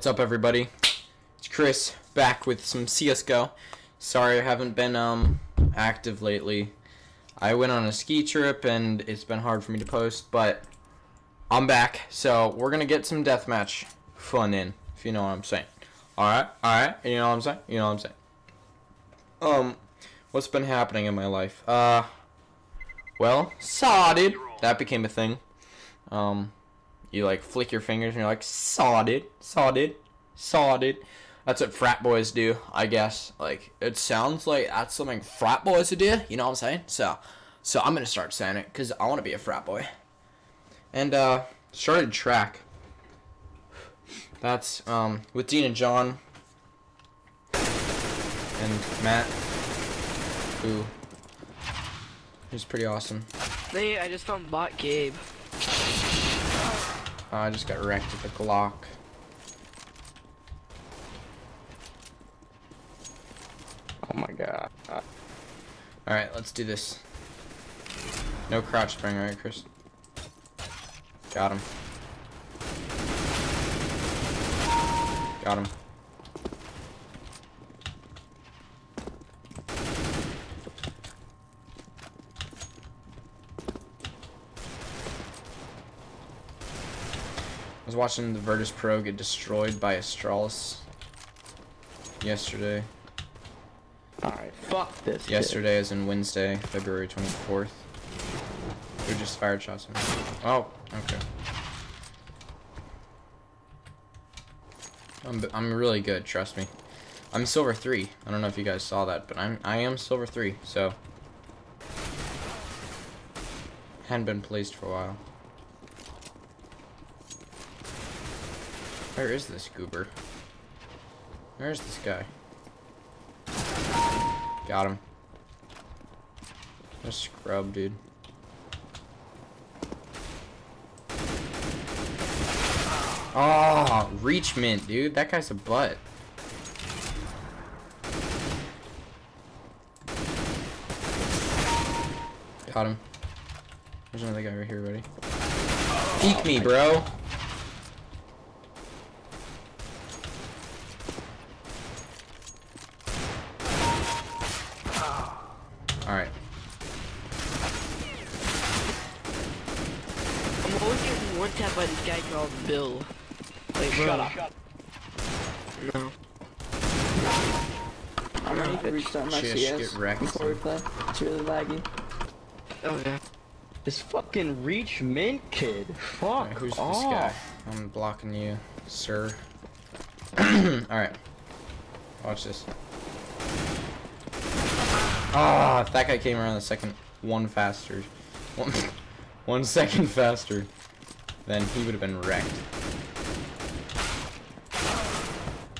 What's up, everybody? It's Chris back with some CS:GO. Sorry I haven't been um active lately. I went on a ski trip and it's been hard for me to post, but I'm back. So we're gonna get some deathmatch fun in, if you know what I'm saying. All right, all right. You know what I'm saying? You know what I'm saying? Um, what's been happening in my life? Uh, well, sodded. That became a thing. Um, you like flick your fingers and you're like sodded, sodded, sodded. That's what frat boys do, I guess. Like it sounds like that's something frat boys would do. You know what I'm saying? So, so I'm gonna start saying it because I want to be a frat boy. And uh, started track. That's um with Dean and John and Matt, who is pretty awesome. Hey, I just found bot Gabe. Uh, I just got wrecked with the Glock. Oh my god. Alright, let's do this. No crouch spring, right, Chris? Got him. Got him. Was watching the Virtus Pro get destroyed by Astralis yesterday. Alright, fuck this. Yesterday, is in Wednesday, February 24th. We just fired shots. Oh, okay. I'm, I'm really good, trust me. I'm silver 3. I don't know if you guys saw that, but I'm I am silver 3, so hadn't been placed for a while. Where is this goober? Where's this guy? Got him. A scrub, dude. Oh, reach mint, dude. That guy's a butt. Got him. There's another guy right here, buddy. Peek me, bro. Alright. I'm always getting one tap by this guy called Bill. Like, bro. Shut up. No. I'm ready to restart my Shish, CS wrecked. before we play. It's really laggy. Oh, yeah. This fucking reach mint kid. Fuck Alright, who's off. this guy? I'm blocking you, sir. Alright. Watch this. Ah, if that guy came around the second one faster. One, one second faster. Then he would have been wrecked.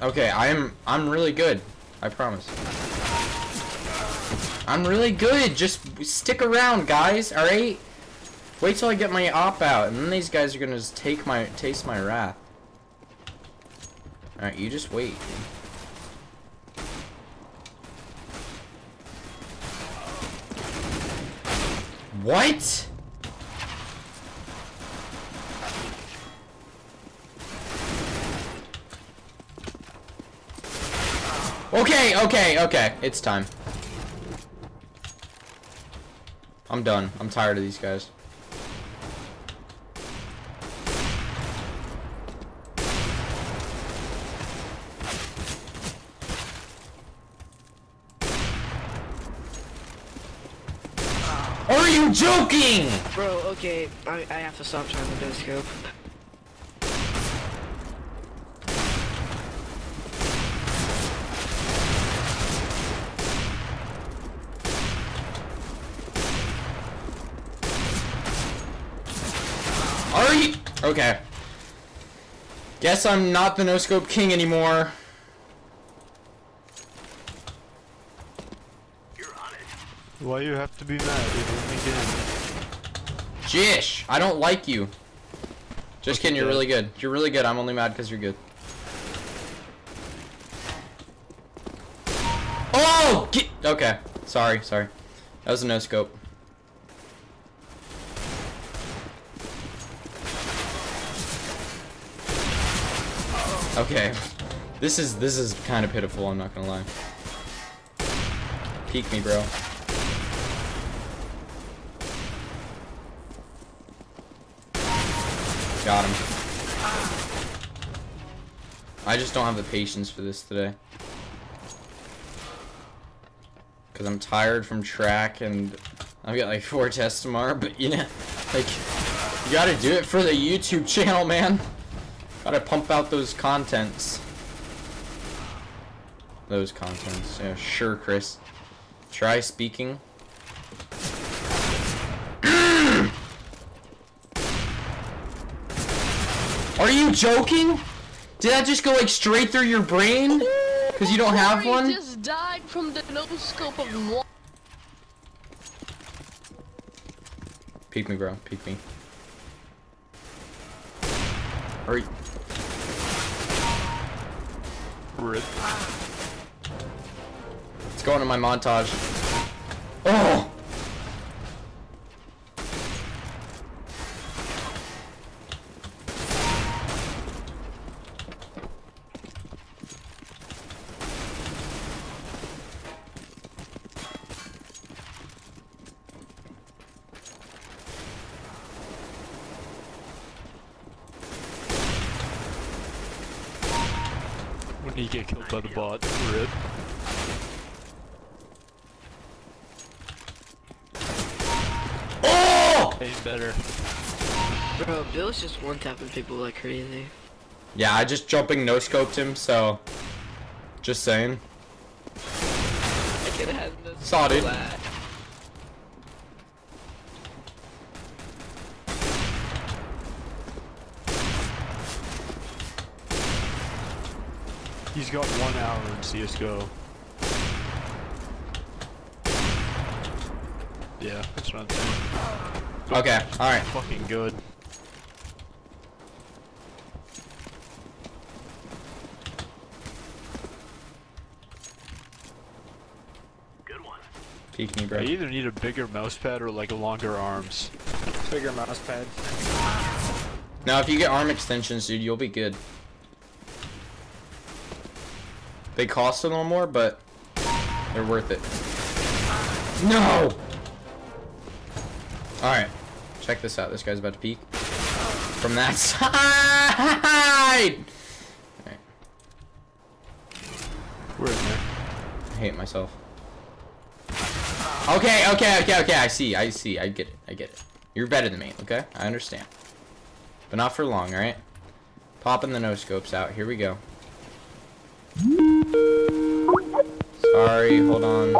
Okay, I'm I'm really good. I promise. I'm really good. Just stick around, guys. All right. Wait till I get my AWP out, and then these guys are gonna just take my taste my wrath. All right, you just wait. What? Okay, okay, okay. It's time. I'm done. I'm tired of these guys. Are you joking? Bro, okay. I, I have to stop trying to do scope. Are you? Okay. Guess I'm not the no scope king anymore. Why you have to be mad? You didn't make it Jish, I don't like you. Just kidding, you're really good. You're really good. I'm only mad because you're good. Oh! Get okay. Sorry, sorry. That was a no scope. Okay. This is this is kind of pitiful, I'm not gonna lie. Peek me, bro. Got him. I just don't have the patience for this today. Cause I'm tired from track and I've got like four tests tomorrow, but you know, like, you gotta do it for the YouTube channel, man. Gotta pump out those contents. Those contents, yeah, sure, Chris. Try speaking. Are you joking? Did that just go like straight through your brain? Cause you don't have Corey one? just died from the no scope of one. Peek me, bro. Peek me. Hurry. Rip. Let's go into my montage. Oh! When you get killed by the bot, rip. Oh! Ain't better. Bro, Bill's just one tapping people like crazy. Yeah, I just jumping no scoped him, so. Just saying. I could have had this. Saw, dude. He's got one hour in CSGO. Yeah, that's what I'm saying. Okay, alright. Fucking good. Good one. Peek me, I bro. either need a bigger mouse pad or like longer arms. Bigger mouse pad. Now, if you get arm extensions, dude, you'll be good. They cost a little more, but they're worth it. No! Alright. Check this out. This guy's about to peek. From that side! Alright. We're in there. I hate myself. Okay, okay, okay, okay. I see. I see. I get it. I get it. You're better than me, okay? I understand. But not for long, alright? Popping the no scopes out. Here we go. Sorry, hold on.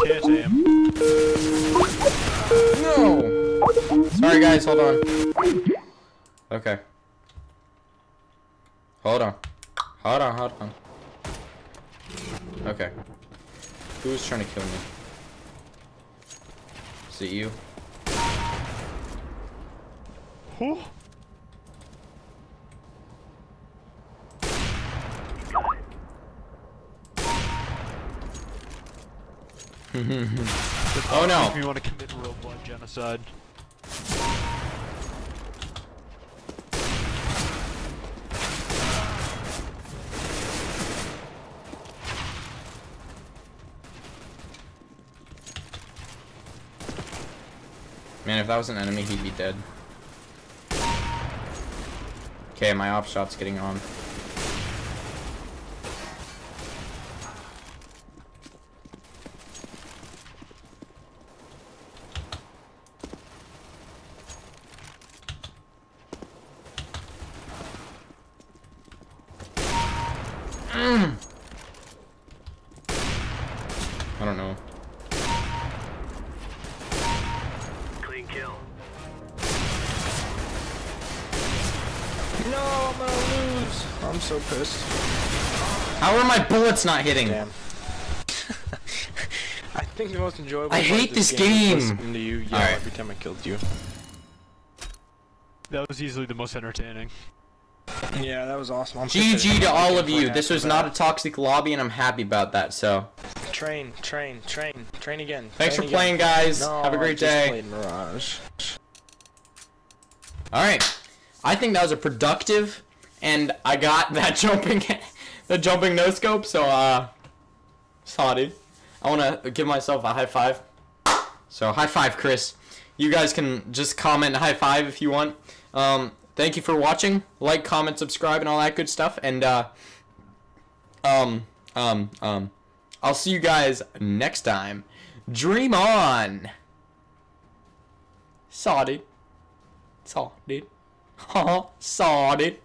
No! Sorry, guys, hold on. Okay. Hold on. Hold on, hold on. Okay. Who's trying to kill me? Is it you? Whew. Mm-hmm. Oh no! If you want to commit real blood genocide. Man, if that was an enemy, he'd be dead. Okay, my AWP shot's getting on. Mm. I don't know. No, I'm gonna lose. I'm so pissed. How are my bullets not hitting? Damn. I think the most enjoyable. I hate this is game. listening to you yell Alright. every time I killed you. That was easily the most entertaining. Yeah, that was awesome. I'm GG to all of you. This after was that. not a toxic lobby, and I'm happy about that. So, Train, train, train, train again. thanks for again. playing, guys. No, Have a great just day. Mirage. All right. I think that was a productive, and I got that jumping, the jumping no scope. So uh, saw dude. I want to give myself a high five. So high five, Chris. You guys can just comment high five if you want. Um, thank you for watching. Like, comment, subscribe, and all that good stuff. And uh, um, um, um, I'll see you guys next time. Dream on. Saw dude. Saw dude. Saw dude.